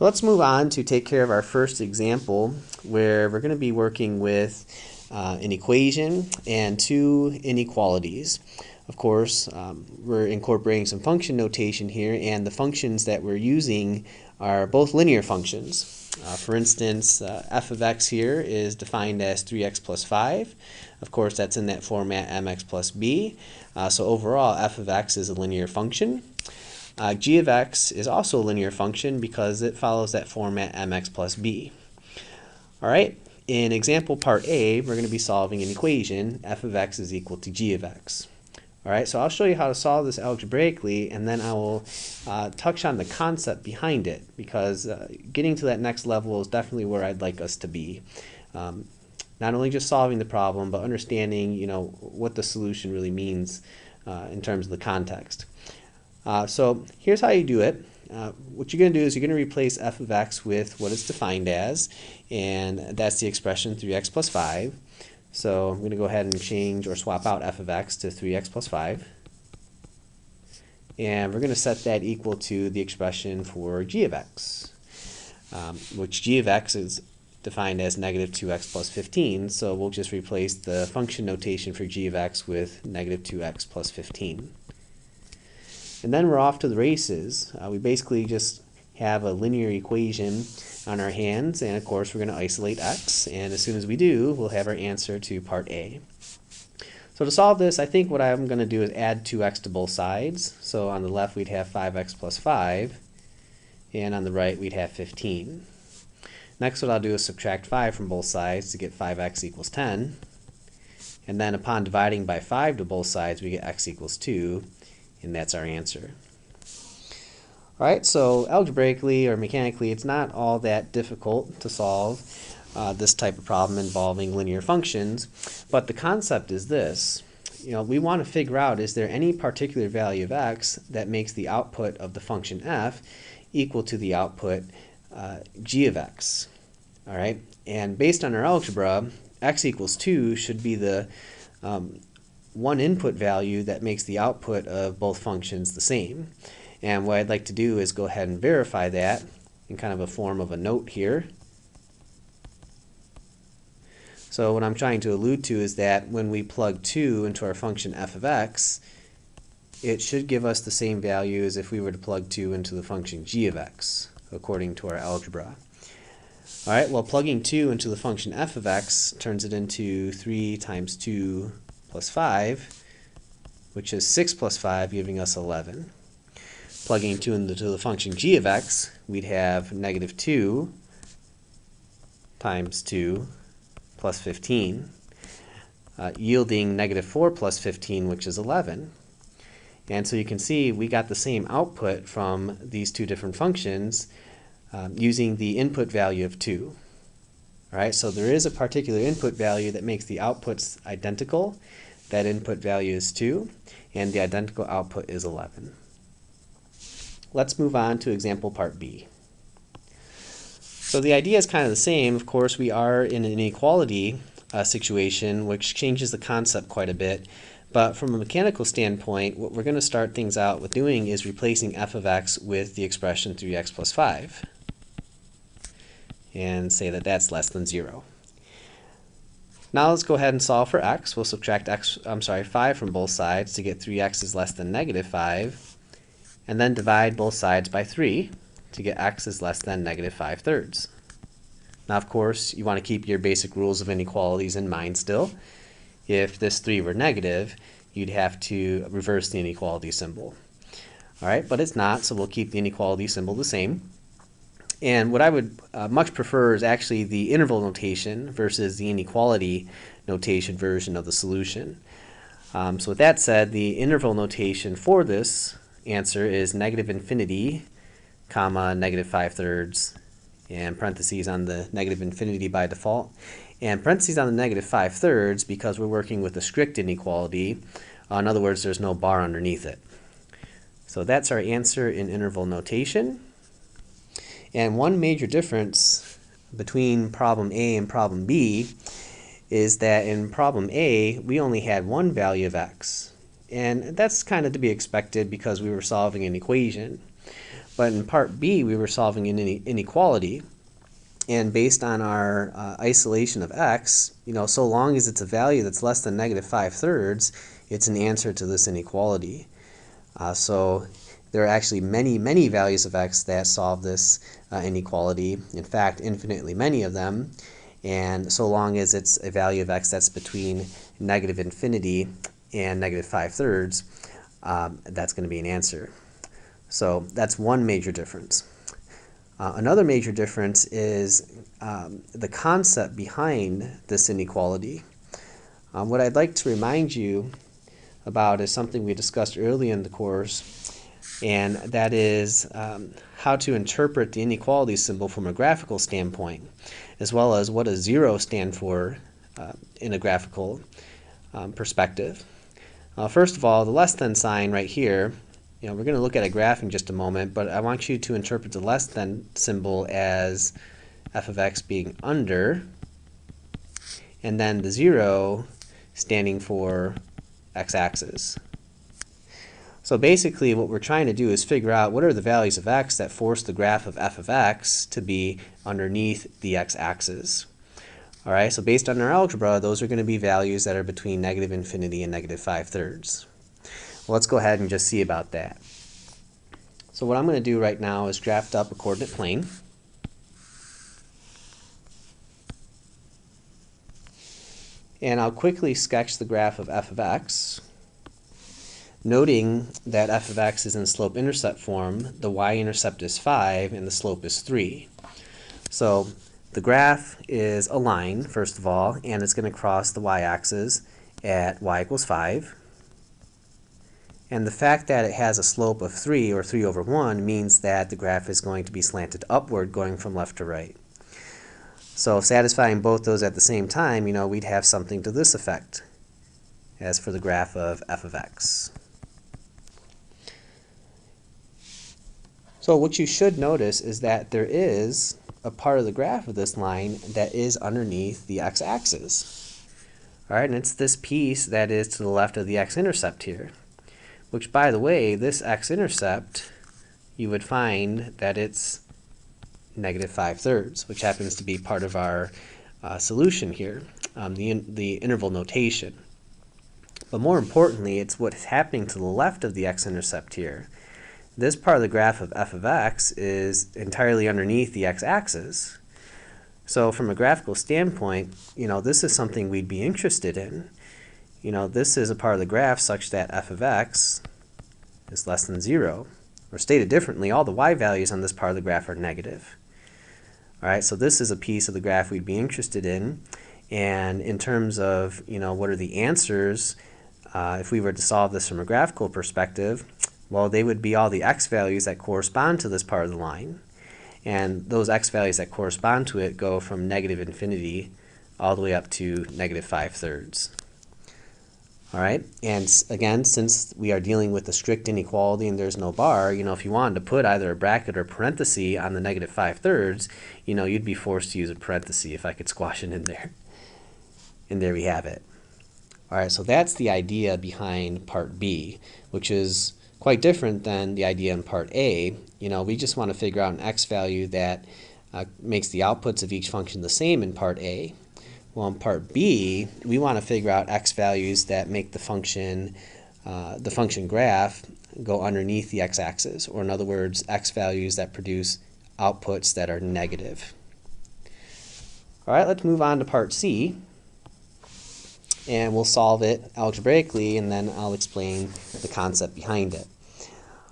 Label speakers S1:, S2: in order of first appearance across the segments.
S1: So let's move on to take care of our first example where we're going to be working with uh, an equation and two inequalities. Of course, um, we're incorporating some function notation here and the functions that we're using are both linear functions. Uh, for instance, uh, f of x here is defined as 3x plus 5. Of course, that's in that format mx plus b. Uh, so overall, f of x is a linear function. Uh, g of x is also a linear function because it follows that format mx plus b. All right, in example part A, we're going to be solving an equation, f of x is equal to g of x. All right, so I'll show you how to solve this algebraically, and then I will uh, touch on the concept behind it, because uh, getting to that next level is definitely where I'd like us to be. Um, not only just solving the problem, but understanding, you know, what the solution really means uh, in terms of the context. Uh, so here's how you do it. Uh, what you're going to do is you're going to replace f of x with what it's defined as, and that's the expression 3x plus 5. So I'm going to go ahead and change or swap out f of x to 3x plus 5. And we're going to set that equal to the expression for g of x, um, which g of x is defined as negative 2x plus 15. So we'll just replace the function notation for g of x with negative 2x plus 15. And then we're off to the races. Uh, we basically just have a linear equation on our hands, and of course we're going to isolate x, and as soon as we do, we'll have our answer to part A. So to solve this, I think what I'm going to do is add 2x to both sides. So on the left we'd have 5x plus 5, and on the right we'd have 15. Next what I'll do is subtract 5 from both sides to get 5x equals 10. And then upon dividing by 5 to both sides, we get x equals 2 and that's our answer. Alright, so algebraically or mechanically, it's not all that difficult to solve uh, this type of problem involving linear functions, but the concept is this. You know, we want to figure out is there any particular value of x that makes the output of the function f equal to the output uh, g of x. Alright, and based on our algebra, x equals 2 should be the um, one input value that makes the output of both functions the same. And what I'd like to do is go ahead and verify that in kind of a form of a note here. So what I'm trying to allude to is that when we plug 2 into our function f of x, it should give us the same value as if we were to plug 2 into the function g of x, according to our algebra. Alright, well plugging 2 into the function f of x turns it into 3 times 2 plus 5, which is 6 plus 5, giving us 11. Plugging 2 into the function g of x, we'd have negative 2 times 2 plus 15, uh, yielding negative 4 plus 15, which is 11. And so you can see we got the same output from these two different functions um, using the input value of 2. Right, so there is a particular input value that makes the outputs identical. That input value is 2, and the identical output is 11. Let's move on to example part B. So the idea is kind of the same. Of course, we are in an inequality uh, situation, which changes the concept quite a bit. But from a mechanical standpoint, what we're going to start things out with doing is replacing f of x with the expression 3x plus 5 and say that that's less than 0. Now let's go ahead and solve for x. We'll subtract x, I'm sorry, 5 from both sides to get 3x is less than negative 5, and then divide both sides by 3 to get x is less than negative 5 thirds. Now, of course, you want to keep your basic rules of inequalities in mind still. If this 3 were negative, you'd have to reverse the inequality symbol. All right, but it's not, so we'll keep the inequality symbol the same. And what I would uh, much prefer is actually the interval notation versus the inequality notation version of the solution. Um, so with that said, the interval notation for this answer is negative infinity, comma, negative 5 thirds, and parentheses on the negative infinity by default, and parentheses on the negative 5 thirds because we're working with a strict inequality. Uh, in other words, there's no bar underneath it. So that's our answer in interval notation. And one major difference between problem A and problem B is that in problem A, we only had one value of x. And that's kind of to be expected because we were solving an equation. But in part B, we were solving an inequality. And based on our uh, isolation of x, you know, so long as it's a value that's less than negative 5 thirds, it's an answer to this inequality. Uh, so there are actually many, many values of x that solve this uh, inequality. In fact, infinitely many of them. And so long as it's a value of x that's between negative infinity and negative 5 thirds, um, that's going to be an answer. So that's one major difference. Uh, another major difference is um, the concept behind this inequality. Um, what I'd like to remind you about is something we discussed early in the course, and that is um, how to interpret the inequality symbol from a graphical standpoint, as well as what does zero stand for uh, in a graphical um, perspective. Uh, first of all, the less than sign right here you know, we're going to look at a graph in just a moment, but I want you to interpret the less than symbol as f of x being under, and then the 0 standing for x-axis. So basically what we're trying to do is figure out what are the values of x that force the graph of f of x to be underneath the x-axis. Alright, so based on our algebra, those are going to be values that are between negative infinity and negative 5 thirds. Well, let's go ahead and just see about that. So what I'm going to do right now is draft up a coordinate plane. And I'll quickly sketch the graph of f of x, noting that f of x is in slope-intercept form, the y-intercept is 5, and the slope is 3. So the graph is a line, first of all, and it's going to cross the y-axis at y equals 5. And the fact that it has a slope of 3 or 3 over 1 means that the graph is going to be slanted upward going from left to right. So satisfying both those at the same time, you know, we'd have something to this effect as for the graph of f of x. So what you should notice is that there is a part of the graph of this line that is underneath the x-axis. All right, and it's this piece that is to the left of the x-intercept here which by the way, this x-intercept, you would find that it's negative 5 thirds, which happens to be part of our uh, solution here, um, the, in, the interval notation. But more importantly, it's what's happening to the left of the x-intercept here. This part of the graph of f of x is entirely underneath the x-axis. So from a graphical standpoint, you know, this is something we'd be interested in you know, this is a part of the graph such that f of x is less than 0. Or stated differently, all the y values on this part of the graph are negative. Alright, so this is a piece of the graph we'd be interested in. And in terms of, you know, what are the answers, uh, if we were to solve this from a graphical perspective, well, they would be all the x values that correspond to this part of the line. And those x values that correspond to it go from negative infinity all the way up to negative 5 thirds. All right, and again, since we are dealing with a strict inequality and there's no bar, you know, if you wanted to put either a bracket or parenthesis on the negative 5 thirds, you know, you'd be forced to use a parenthesis if I could squash it in there. And there we have it. All right, so that's the idea behind part B, which is quite different than the idea in part A. You know, we just want to figure out an x value that uh, makes the outputs of each function the same in part A, well, in part B, we want to figure out x values that make the function, uh, the function graph go underneath the x-axis, or in other words, x values that produce outputs that are negative. All right, let's move on to part C, and we'll solve it algebraically, and then I'll explain the concept behind it.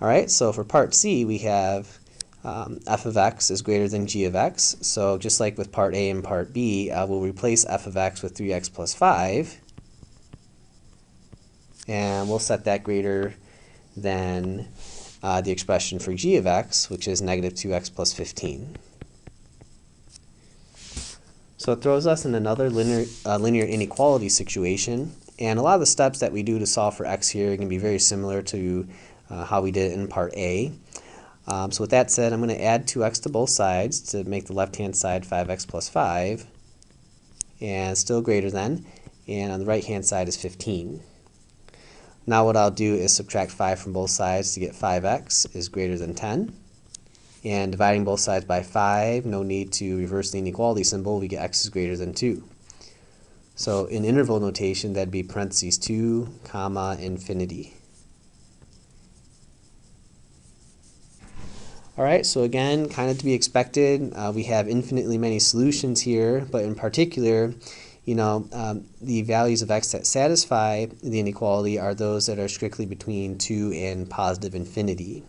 S1: All right, so for part C, we have um, f of x is greater than g of x. So just like with part A and part B, uh, we'll replace f of x with 3x plus 5. And we'll set that greater than uh, the expression for g of x, which is negative 2x plus 15. So it throws us in another linear, uh, linear inequality situation. And a lot of the steps that we do to solve for x here can be very similar to uh, how we did it in part A. Um, so with that said, I'm going to add 2x to both sides to make the left-hand side 5x plus 5, and still greater than, and on the right-hand side is 15. Now what I'll do is subtract 5 from both sides to get 5x is greater than 10. And dividing both sides by 5, no need to reverse the inequality symbol, we get x is greater than 2. So in interval notation, that'd be parentheses 2, comma, infinity. All right, so again, kind of to be expected, uh, we have infinitely many solutions here, but in particular, you know, um, the values of x that satisfy the inequality are those that are strictly between 2 and positive infinity.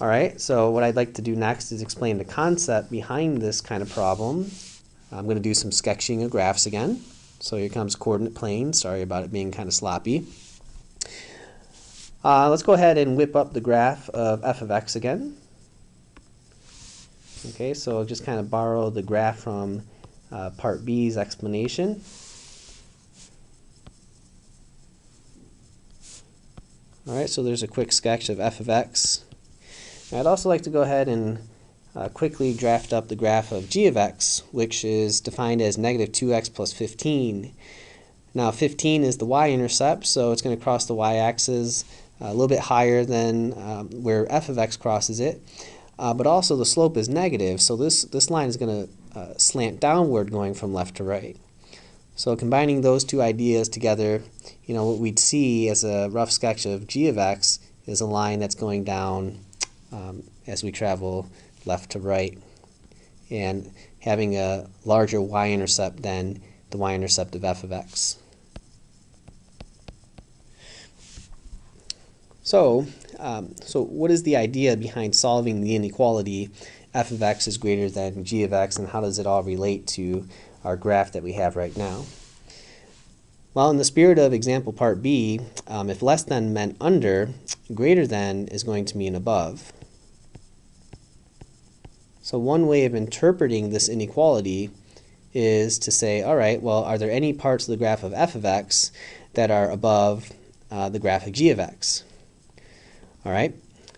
S1: All right, so what I'd like to do next is explain the concept behind this kind of problem. I'm going to do some sketching of graphs again. So here comes coordinate plane. Sorry about it being kind of sloppy. Uh, let's go ahead and whip up the graph of f of x again. Okay, so I'll just kind of borrow the graph from uh, part B's explanation. All right, so there's a quick sketch of f of x. I'd also like to go ahead and uh, quickly draft up the graph of g of x, which is defined as negative 2x plus 15. Now 15 is the y-intercept, so it's going to cross the y-axis uh, a little bit higher than um, where f of x crosses it. Uh, but also the slope is negative, so this, this line is going to uh, slant downward going from left to right. So combining those two ideas together, you know, what we'd see as a rough sketch of g of x is a line that's going down um, as we travel left to right and having a larger y-intercept than the y-intercept of f of x. So, um, so what is the idea behind solving the inequality f of x is greater than g of x and how does it all relate to our graph that we have right now? Well, in the spirit of example part B, um, if less than meant under, greater than is going to mean above. So one way of interpreting this inequality is to say, all right, well, are there any parts of the graph of f of x that are above uh, the graph of g of x? All right,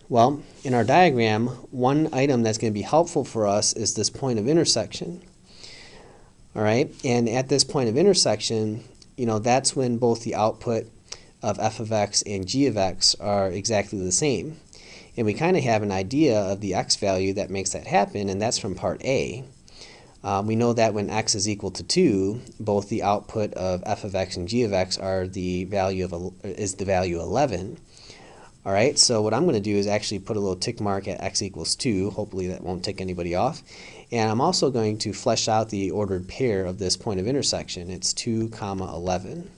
S1: well, in our diagram, one item that's going to be helpful for us is this point of intersection. All right, and at this point of intersection, you know, that's when both the output of f of x and g of x are exactly the same. And we kind of have an idea of the x value that makes that happen, and that's from part A. Um, we know that when x is equal to 2, both the output of f of x and g of x are the value of is the value 11. All right, so what I'm going to do is actually put a little tick mark at x equals 2. Hopefully that won't tick anybody off. And I'm also going to flesh out the ordered pair of this point of intersection. It's 2 comma 11.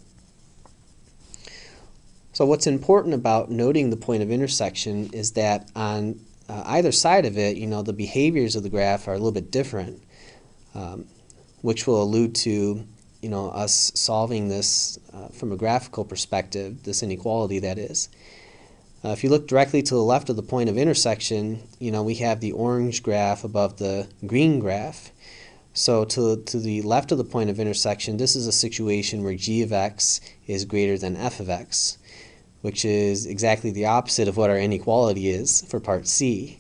S1: So what's important about noting the point of intersection is that on uh, either side of it, you know, the behaviors of the graph are a little bit different, um, which will allude to, you know, us solving this uh, from a graphical perspective, this inequality that is. Uh, if you look directly to the left of the point of intersection, you know, we have the orange graph above the green graph. So to, to the left of the point of intersection, this is a situation where g of x is greater than f of x which is exactly the opposite of what our inequality is for part C.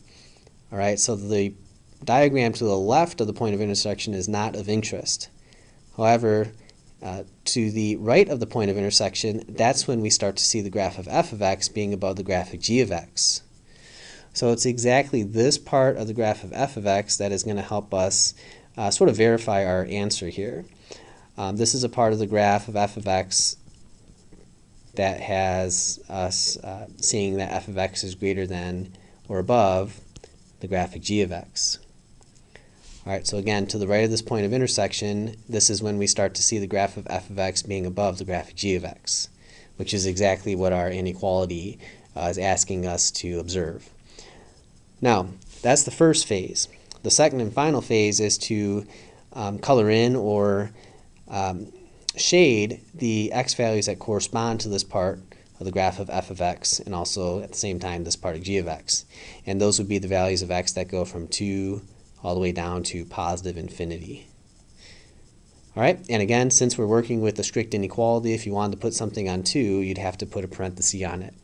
S1: All right, so the diagram to the left of the point of intersection is not of interest. However, uh, to the right of the point of intersection, that's when we start to see the graph of f of x being above the graph of g of x. So it's exactly this part of the graph of f of x that is going to help us uh, sort of verify our answer here. Um, this is a part of the graph of f of x that has us uh, seeing that f of x is greater than or above the graphic g of x. All right, so again, to the right of this point of intersection, this is when we start to see the graph of f of x being above the graphic g of x, which is exactly what our inequality uh, is asking us to observe. Now, that's the first phase. The second and final phase is to um, color in or um, shade the x values that correspond to this part of the graph of f of x and also at the same time this part of g of x. And those would be the values of x that go from 2 all the way down to positive infinity. All right, and again, since we're working with a strict inequality, if you wanted to put something on 2, you'd have to put a parenthesis on it.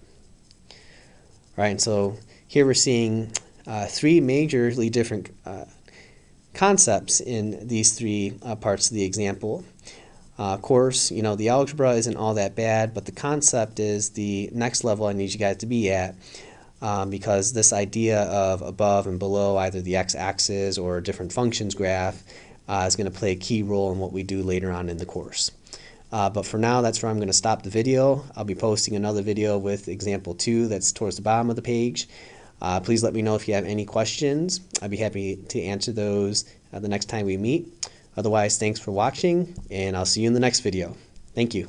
S1: All right, and so here we're seeing uh, three majorly different uh, concepts in these three uh, parts of the example. Uh, course, you know, the algebra isn't all that bad, but the concept is the next level I need you guys to be at. um, because this idea of above and below either the x-axis or different functions graph uh, is going to play a key role in what we do later on in the course. Uh, but for now, that's where I'm going to stop the video. I'll be posting another video with example two that's towards the bottom of the page. Uh, please let me know if you have any questions. I'd be happy to answer those uh, the next time we meet. Otherwise, thanks for watching, and I'll see you in the next video. Thank you.